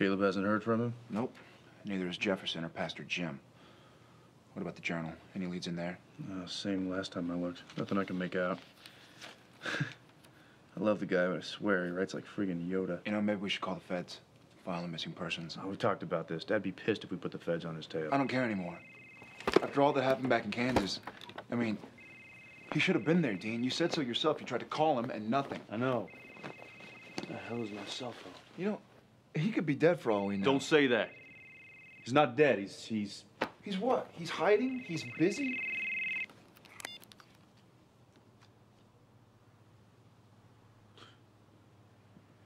Caleb hasn't heard from him? Nope. Neither is Jefferson or Pastor Jim. What about the journal? Any leads in there? Uh, same last time I looked. Nothing I can make out. I love the guy, but I swear he writes like friggin' Yoda. You know, maybe we should call the feds. File a missing persons. Oh, we talked about this. Dad'd be pissed if we put the feds on his tail. I don't care anymore. After all that happened back in Kansas, I mean, he should have been there, Dean. You said so yourself. You tried to call him and nothing. I know. What the hell is my cell phone? You know, he could be dead for all we know. Don't say that. He's not dead. He's he's. He's what? He's hiding? He's busy?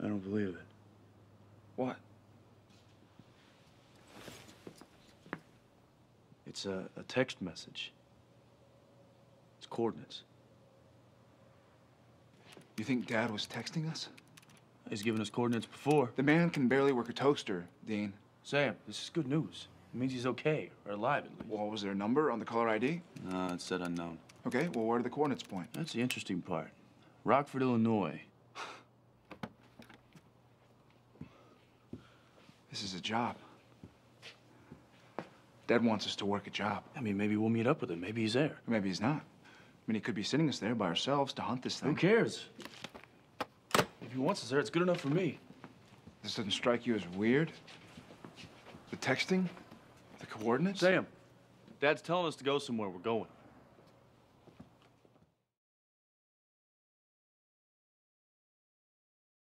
I don't believe it. What? It's a, a text message. It's coordinates. You think Dad was texting us? He's given us coordinates before. The man can barely work a toaster, Dean. Sam, this is good news. It means he's okay, or alive at least. Well, was there a number on the caller ID? No, uh, it said unknown. Okay, well, where do the coordinates point? That's the interesting part. Rockford, Illinois. This is a job. Dad wants us to work a job. I mean, maybe we'll meet up with him. Maybe he's there. Maybe he's not. I mean, he could be sending us there by ourselves to hunt this thing. Who cares? He wants us there, it's good enough for me. This doesn't strike you as weird? The texting? The coordinates? Sam, Dad's telling us to go somewhere. We're going.